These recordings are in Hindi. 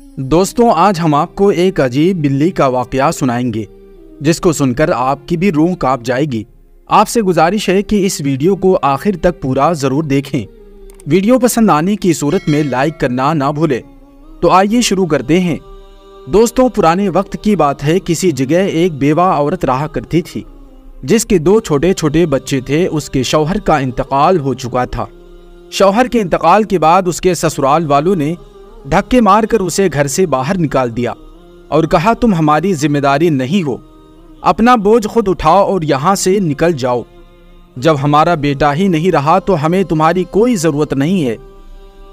दोस्तों, आज हम आपको एक अजीब बिल्ली का वाकया सुनाएँगे, जिसको सुनकर आपकी भी रूह काँप जाएगी। आपसे गुजारिश है कि इस वीडियो को आखिर तक पूरा ज़रूर देखें। वीडियो पसंद आने की सूरत में लाइक करना ना भूलें। तो आइए शुरू करते हैं। दोस्तों, पुराने वक्त की बात है, किसी जगह एक बेवा औरत रहा करती थी, जिसके दो छोटे छोटे बच्चे थे, उसके शौहर का इंतकाल हो चुका था। शौहर के इंतकाल के बाद उसके ससुराल वालों ने धक्के मारकर उसे घर से बाहर निकाल दिया और कहा, तुम हमारी ज़िम्मेदारी नहीं हो। अपना बोझ खुद उठाओ और यहाँ से निकल जाओ। जब हमारा बेटा ही नहीं रहा तो हमें तुम्हारी कोई ज़रूरत नहीं है।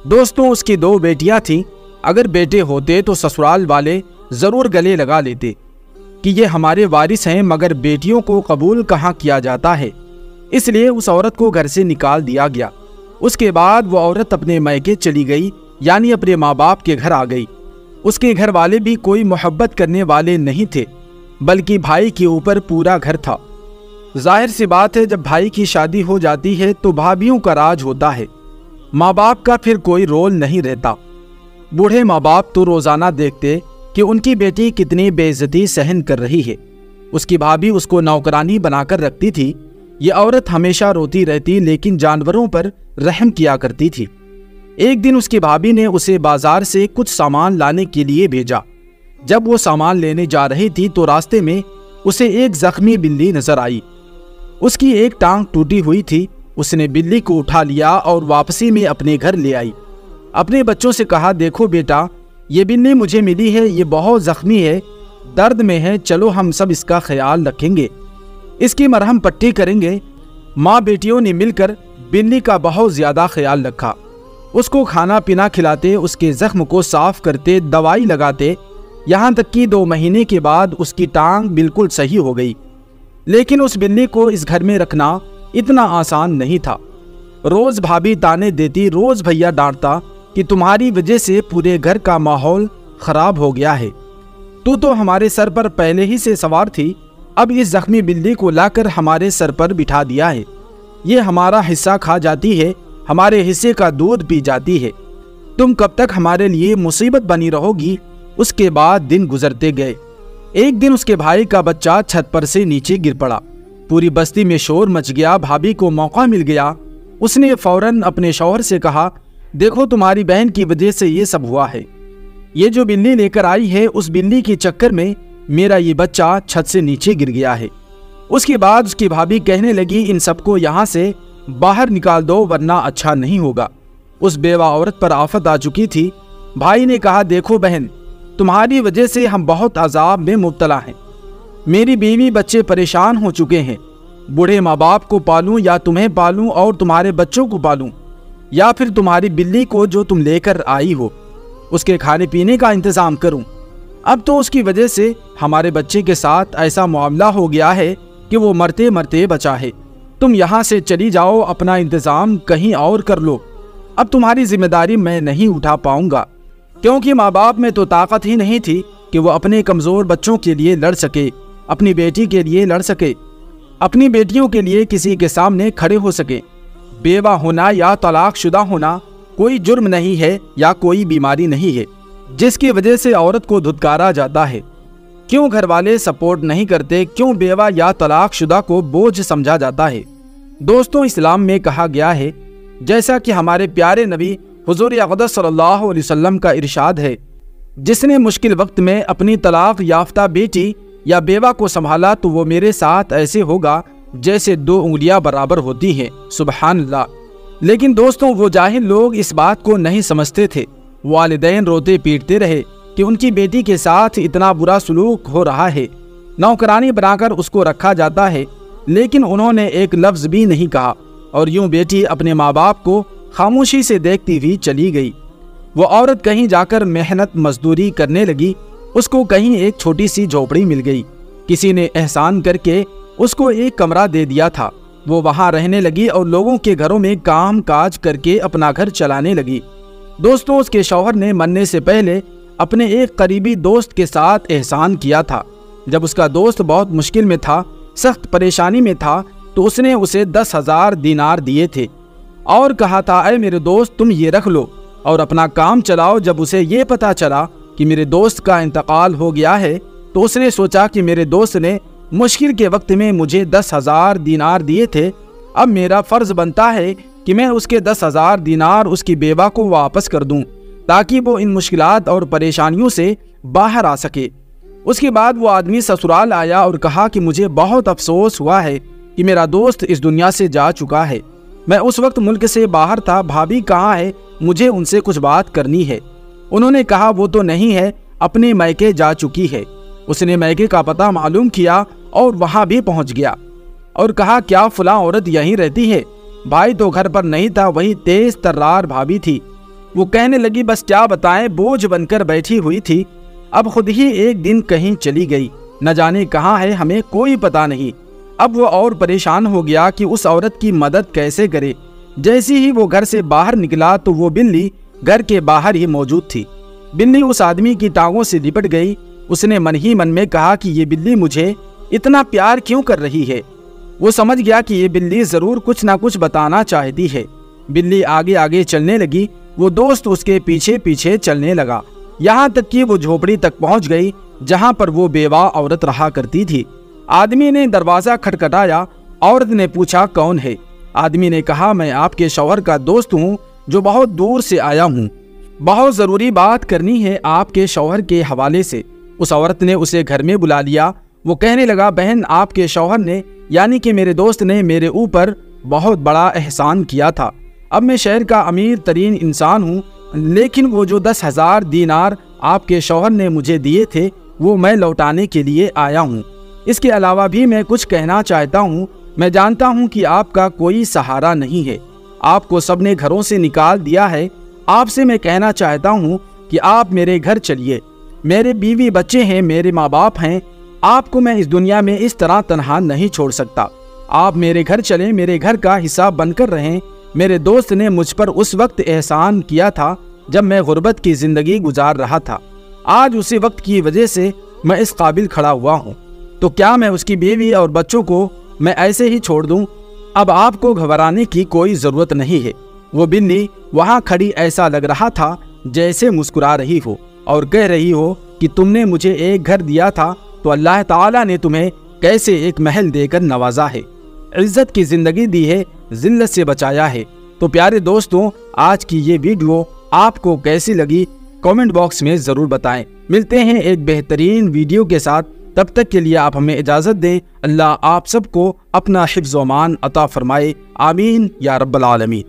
दोस्तों, उसकी दो बेटियाँ थीं। अगर बेटे होते तो ससुराल वाले ज़रूर गले लगा लेते कि ये हमारे वारिस हैं, मगर बेटियों को कबूल कहाँ किया जाता है। इसलिए उस औरत को घर से निकाल दिया गया। उसके बाद वो औरत अपने मैके चली गई यानी अपने माँ बाप के घर आ गई। उसके घर वाले भी कोई मोहब्बत करने वाले नहीं थे, बल्कि भाई के ऊपर पूरा घर था। ज़ाहिर सी बात है, जब भाई की शादी हो जाती है तो भाभीियों का राज होता है। माँ बाप का फिर कोई रोल नहीं रहता। बूढ़े माँ बाप तो रोज़ाना देखते कि उनकी बेटी कितनी बेइज्जती सहन कर रही है। उसकी भाभी उसको नौकरानी बनाकर रखती थी। ये औरत हमेशा रोती रहती, लेकिन जानवरों पर रहम किया करती थी। एक दिन उसकी भाभी ने उसे बाज़ार से कुछ सामान लाने के लिए भेजा। जब वो सामान लेने जा रही थी तो रास्ते में उसे एक जख्मी बिल्ली नज़र आई। उसकी एक टांग टूटी हुई थी। उसने बिल्ली को उठा लिया और वापसी में अपने घर ले आई। अपने बच्चों से कहा, देखो बेटा, ये बिल्ली मुझे मिली है, ये बहुत जख्मी है, दर्द में है, चलो हम सब इसका ख्याल रखेंगे। इसकी मरहम पट्टी करेंगे। माँ बेटियों ने मिलकर बिल्ली का बहुत ज़्यादा ख्याल रखा। उसको खाना पीना खिलाते, उसके जख्म को साफ़ करते, दवाई लगाते। यहाँ तक कि दो महीने के बाद उसकी टांग बिल्कुल सही हो गई। लेकिन उस बिल्ली को इस घर में रखना इतना आसान नहीं था। रोज भाभी ताने देती, रोज भैया डांटता कि तुम्हारी वजह से पूरे घर का माहौल खराब हो गया है। तू तो हमारे सर पर पहले ही से सवार थी, अब इस जख्मी बिल्ली को लाकर हमारे सर पर बिठा दिया है। ये हमारा हिस्सा खा जाती है हमारे हिस्से का दूध पी जाती है। तुम कब तक हमारे लिए मुसीबत बनी रहोगी? उसके बाद दिन गुजरते गए। एक दिन उसके भाई का बच्चा छत पर से नीचे गिर पड़ा। पूरी बस्ती में शोर मच गया, भाभी को मौका मिल गया। उसने फ़ौरन अपने शौहर से कहा, देखो, तुम्हारी बहन की वजह से ये सब हुआ है। ये जो बिल्ली लेकर आई है, उस बिल्ली के चक्कर में मेरा ये बच्चा छत से नीचे गिर गया है। उसके बाद उसकी भाभी कहने लगी, इन सबको यहाँ से बाहर निकाल दो, वरना अच्छा नहीं होगा। उस बेवा औरत पर आफत आ चुकी थी। भाई ने कहा, देखो बहन, तुम्हारी वजह से हम बहुत अजाब में मुबतला हैं। मेरी बीवी बच्चे परेशान हो चुके हैं। बूढ़े माँ बाप को पालूं या तुम्हें पालूं और तुम्हारे बच्चों को पालूं, या फिर तुम्हारी बिल्ली को जो तुम लेकर आई हो, उसके खाने पीने का इंतज़ाम करूँ। अब तो उसकी वजह से हमारे बच्चे के साथ ऐसा मामला हो गया है कि वो मरते मरते बचा है। तुम यहाँ से चली जाओ, अपना इंतज़ाम कहीं और कर लो। अब तुम्हारी ज़िम्मेदारी मैं नहीं उठा पाऊँगा, क्योंकि माँ बाप में तो ताकत ही नहीं थी कि वो अपने कमज़ोर बच्चों के लिए लड़ सके, अपनी बेटी के लिए लड़ सके, अपनी बेटियों के लिए किसी के सामने खड़े हो सके। बेवा होना या तलाक शुदा होना कोई जुर्म नहीं है या कोई बीमारी नहीं है, जिसकी वजह से औरत को धुतकारा जाता है। क्यों घर वाले सपोर्ट नहीं करते, क्यों बेवा या तलाक शुदा को बोझ समझा जाता है? दोस्तों, इस्लाम में कहा गया है, जैसा कि हमारे प्यारे नबी हजूर अकदस का इरशाद है, जिसने मुश्किल वक्त में अपनी तलाक याफ्ता बेटी या बेवा को संभाला तो वो मेरे साथ ऐसे होगा जैसे दो उंगलियाँ बराबर होती हैं। सुबहान अल्लाह लेकिन दोस्तों, वो जाहिल लोग इस बात को नहीं समझते थे। वालदेन रोते पीटते रहे। कि उनकी बेटी के साथ इतना बुरा सलूक हो रहा है। नौकरानी बनाकर उसको रखा जाता है, लेकिन उन्होंने एक लफ्ज़ भी नहीं कहा, और यूँ बेटी अपने माँ बाप को खामोशी से देखती हुई चली गई। वो औरत कहीं जाकर मेहनत मजदूरी करने लगी, उसको कहीं एक छोटी सी झोपड़ी मिल गई। किसी ने एहसान करके उसको एक कमरा दे दिया था। वो वहाँ रहने लगी और लोगों के घरों में काम काज करके अपना घर चलाने लगी। दोस्तों, उसके शौहर ने मरने से पहले अपने एक करीबी दोस्त के साथ एहसान किया था। जब उसका दोस्त बहुत मुश्किल में था, सख्त परेशानी में था तो उसने उसे दस हज़ार दिनार दिए थे। और कहा था अय मेरे दोस्त, तुम ये रख लो और अपना काम चलाओ। जब उसे ये पता चला कि मेरे दोस्त का इंतकाल हो गया है तो उसने सोचा कि मेरे दोस्त ने मुश्किल के वक्त में मुझे दस हज़ार दिनार दिए थे। अब मेरा फ़र्ज़ बनता है कि मैं उसके दस हज़ार दिनार उसकी बेवा को वापस कर दूँ। ताकि वो इन मुश्किल और परेशानियों से बाहर आ सके। उसके बाद वो आदमी ससुराल आया और कहा कि मुझे बहुत अफसोस हुआ है कि मेरा दोस्त इस दुनिया से जा चुका है। मैं उस वक्त मुल्क से बाहर था, भाभी कहाँ है? मुझे उनसे कुछ बात करनी है। उन्होंने कहा, वो तो नहीं है, अपने मैके जा चुकी है। उसने मैके का पता मालूम किया और वहाँ भी पहुँच गया और कहा, क्या फुला औरत यहीं रहती है? भाई तो घर पर नहीं था, वही तेज तर्रार भाभी थी। वो कहने लगी, बस क्या बताएँ, बोझ बनकर बैठी हुई थी। अब खुद ही एक दिन कहीं चली गई। न जाने कहाँ है, हमें कोई पता नहीं। अब वो और परेशान हो गया कि उस औरत की मदद कैसे करे। जैसे ही वो घर से बाहर निकला तो वो बिल्ली घर के बाहर ही मौजूद थी। बिल्ली उस आदमी की टांगों से लिपट गई। उसने मन ही मन में कहा कि ये बिल्ली मुझे इतना प्यार क्यों कर रही है? वो समझ गया कि ये बिल्ली ज़रूर कुछ ना कुछ बताना चाहती है। बिल्ली आगे आगे चलने लगी। वो दोस्त उसके पीछे पीछे चलने लगा। यहाँ तक कि वो झोपड़ी तक पहुँच गई, जहाँ पर वो बेवा औरत रहा करती थी। आदमी ने दरवाज़ा खटखटाया, औरत ने पूछा, कौन है? आदमी ने कहा, मैं आपके शौहर का दोस्त हूँ, जो बहुत दूर से आया हूँ। बहुत ज़रूरी बात करनी है आपके शौहर के हवाले से। उस औरत ने उसे घर में बुला लिया। वो कहने लगा, बहन, आपके शौहर ने, यानी कि मेरे दोस्त ने मेरे ऊपर बहुत बड़ा एहसान किया था। अब मैं शहर का अमीर तरीन इंसान हूँ, लेकिन वो जो दस हज़ार दीनार आपके शौहर ने मुझे दिए थे, वो मैं लौटाने के लिए आया हूँ। इसके अलावा भी मैं कुछ कहना चाहता हूँ। मैं जानता हूँ कि आपका कोई सहारा नहीं है। आपको सबने घरों से निकाल दिया है। आपसे मैं कहना चाहता हूँ कि आप मेरे घर चलिए। मेरे बीवी बच्चे हैं, मेरे माँ बाप हैं। आपको मैं इस दुनिया में इस तरह तनहा नहीं छोड़ सकता। आप मेरे घर चलें, मेरे घर का हिस्सा बनकर रहें। मेरे दोस्त ने मुझ पर उस वक्त एहसान किया था जब मैं गुर्बत की ज़िंदगी गुजार रहा था। आज उसी वक्त की वजह से मैं इस काबिल खड़ा हुआ हूँ। तो क्या मैं उसकी बीवी और बच्चों को मैं ऐसे ही छोड़ दूँ? अब आपको घबराने की कोई ज़रूरत नहीं है। वो बिन्नी वहाँ खड़ी ऐसा लग रहा था जैसे मुस्कुरा रही हो और कह रही हो कि तुमने मुझे एक घर दिया था तो अल्लाह ताला ने तुम्हें कैसे एक महल देकर नवाजा है। इज़्ज़त की ज़िंदगी दी है जिल्लत से बचाया है। तो प्यारे दोस्तों, आज की ये वीडियो आपको कैसी लगी, कमेंट बॉक्स में ज़रूर बताएँ। मिलते हैं एक बेहतरीन वीडियो के साथ। तब तक के लिए आप हमें इजाज़त दें। अल्लाह आप सबको अपना हिफ्ज़ अता फ़रमाए। आमीन या रब्बल आलमीन।